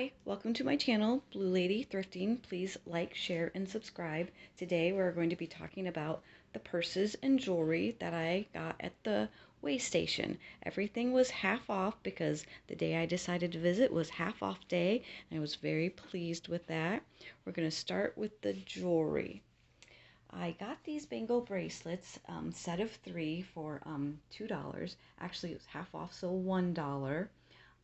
Hi, welcome to my channel, Blue Lady Thrifting. Please like, share, and subscribe. Today we're going to be talking about the purses and jewelry that I got at the way station. Everything was half off because the day I decided to visit was half off day, and I was very pleased with that. We're going to start with the jewelry. I got these bangle bracelets, um, set of three for um, $2. Actually, it was half off, so $1.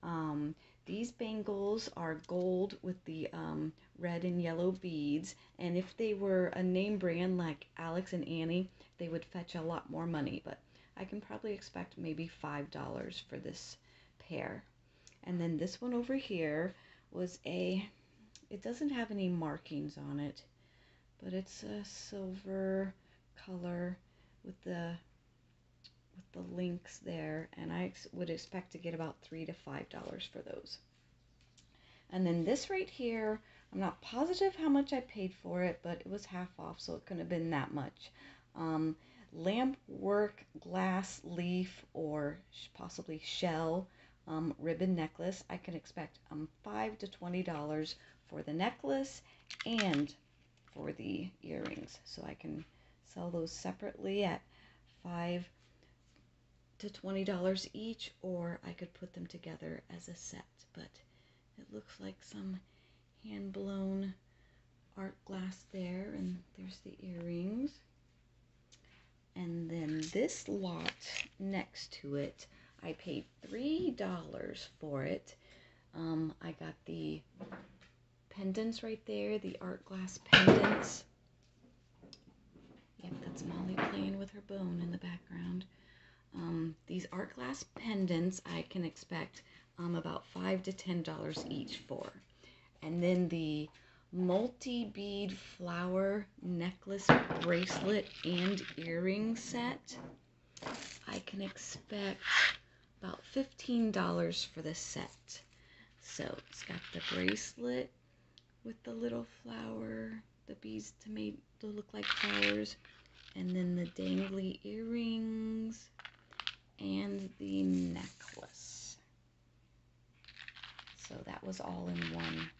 Um, these bangles are gold with the um, red and yellow beads, and if they were a name brand like Alex and Ani, they would fetch a lot more money, but I can probably expect maybe $5 for this pair. And then this one over here was a, it doesn't have any markings on it, but it's a silver color with the with the links there and I ex would expect to get about three to five dollars for those. And then this right here I'm not positive how much I paid for it but it was half off so it couldn't have been that much. Um, lamp work glass leaf or possibly shell um, ribbon necklace I can expect um, five to twenty dollars for the necklace and for the earrings. So I can sell those separately at five to $20 each, or I could put them together as a set. But it looks like some hand blown art glass there, and there's the earrings. And then this lot next to it, I paid $3 for it. Um, I got the pendants right there, the art glass pendants. Yep, that's Molly playing with her bone in the background. Um, these art glass pendants I can expect um, about five to ten dollars each for. And then the multi-bead flower necklace bracelet and earring set I can expect about $15 for the set. So it's got the bracelet with the little flower, the beads to make to look like flowers, and then the dangly earrings and the necklace. So that was all in one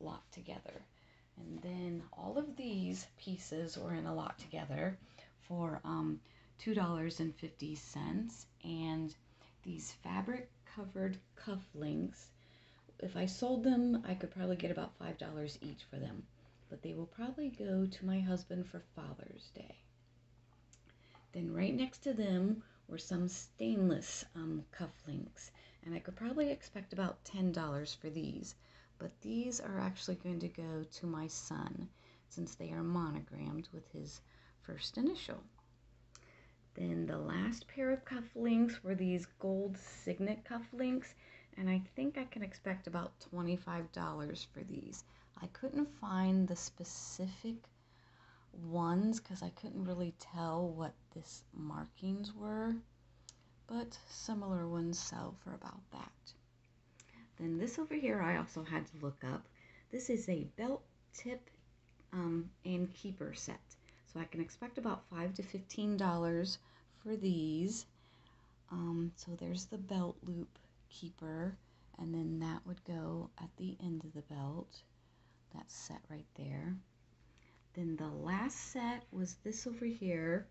lot together. And then all of these pieces were in a lot together for um, $2.50. And these fabric covered cufflinks, if I sold them, I could probably get about $5 each for them. But they will probably go to my husband for Father's Day. Then right next to them were some stainless um, cufflinks. And I could probably expect about $10 for these. But these are actually going to go to my son since they are monogrammed with his first initial. Then the last pair of cufflinks were these gold signet cufflinks. And I think I can expect about $25 for these. I couldn't find the specific ones because I couldn't really tell what this markings were, but similar ones sell for about that. Then this over here I also had to look up. This is a belt tip um, and keeper set. So I can expect about 5 to $15 for these. Um, so there's the belt loop keeper and then that would go at the end of the belt. That's set right there. Then the last set was this over here,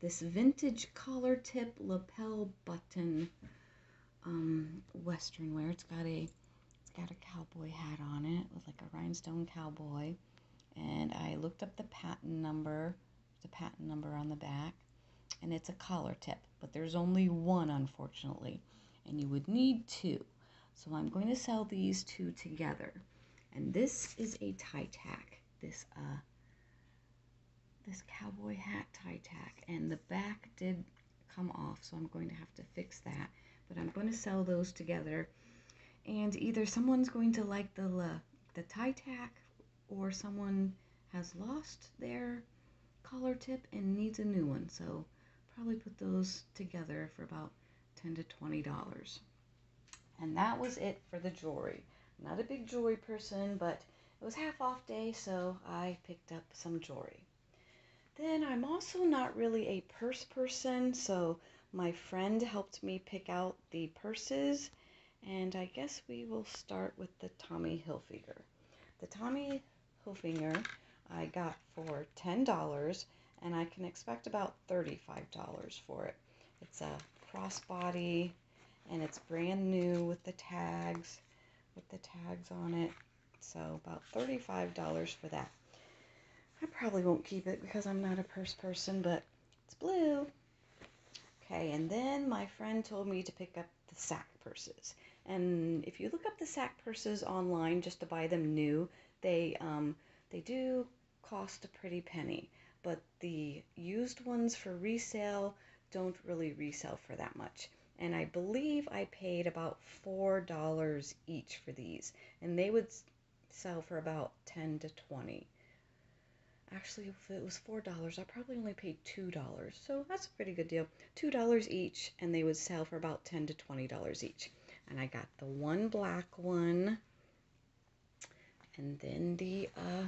this vintage collar tip lapel button um, western wear. It's got a it's got a cowboy hat on it with like a rhinestone cowboy. And I looked up the patent number, the patent number on the back, and it's a collar tip, but there's only one unfortunately, and you would need two. So I'm going to sell these two together. And this is a tie tack, this uh, this cowboy hat tie tack and the back did come off so I'm going to have to fix that. But I'm going to sell those together and either someone's going to like the the tie tack or someone has lost their collar tip and needs a new one. So probably put those together for about 10 to 20 dollars. And that was it for the jewelry. Not a big jewelry person but it was half off day so I picked up some jewelry then I'm also not really a purse person, so my friend helped me pick out the purses And I guess we will start with the Tommy Hilfiger. The Tommy Hilfiger I got for $10 and I can expect about $35 for it. It's a crossbody and it's brand new with the tags, with the tags on it. So about $35 for that. I probably won't keep it because I'm not a purse person, but it's blue. Okay, and then my friend told me to pick up the Sak purses. And if you look up the Sak purses online just to buy them new, they um, they do cost a pretty penny. But the used ones for resale don't really resell for that much. And I believe I paid about $4 each for these. And they would sell for about 10 to 20 Actually, if it was $4, I probably only paid $2. So that's a pretty good deal. $2 each, and they would sell for about 10 to $20 each. And I got the one black one, and then the uh,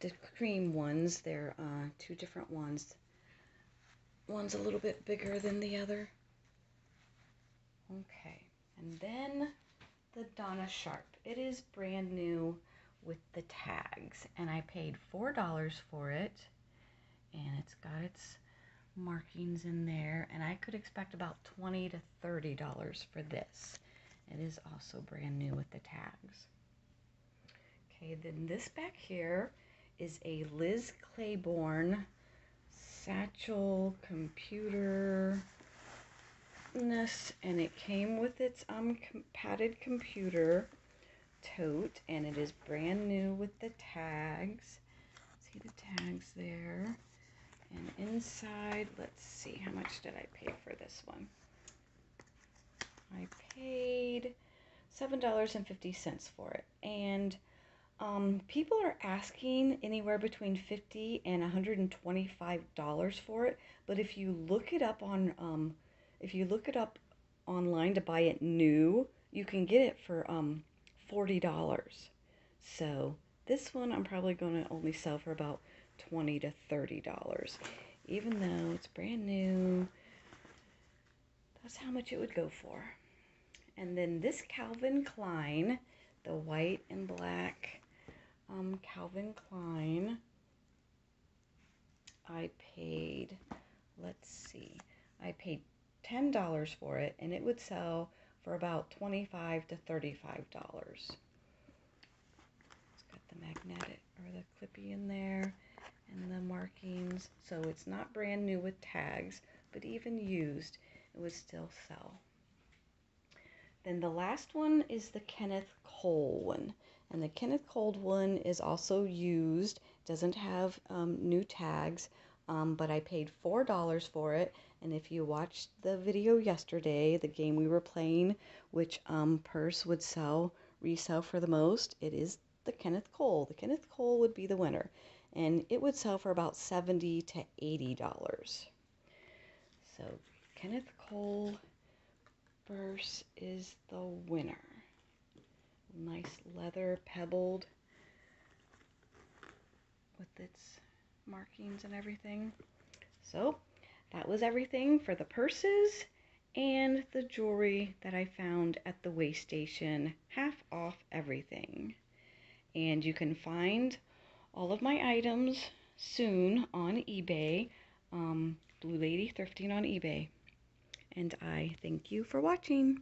the cream ones. They're uh, two different ones. One's a little bit bigger than the other. Okay, and then the Donna Sharp. It is brand new with the tags. And I paid four dollars for it. And it's got its markings in there. And I could expect about 20 to 30 dollars for this. It is also brand new with the tags. Okay then this back here is a Liz Claiborne satchel computer and it came with its um padded computer tote and it is brand new with the tags. See the tags there. And inside, let's see, how much did I pay for this one? I paid $7.50 for it. And um, people are asking anywhere between 50 and $125 for it. But if you look it up on, um, if you look it up online to buy it new, you can get it for um, $40. So this one I'm probably going to only sell for about 20 to $30. Even though it's brand new, that's how much it would go for. And then this Calvin Klein, the white and black um, Calvin Klein, I paid, let's see, I paid $10 for it and it would sell for about 25 to $35. It's got the magnetic or the clippy in there and the markings. So it's not brand new with tags, but even used, it would still sell. Then the last one is the Kenneth Cole one. And the Kenneth Cole one is also used, doesn't have um, new tags, um, but I paid $4 for it and if you watched the video yesterday, the game we were playing, which um, purse would sell, resell for the most, it is the Kenneth Cole. The Kenneth Cole would be the winner. And it would sell for about 70 to $80. So Kenneth Cole purse is the winner. Nice leather pebbled with its markings and everything. So that was everything for the purses and the jewelry that I found at the way station, half off everything. And you can find all of my items soon on eBay, um, Blue Lady Thrifting on eBay. And I thank you for watching.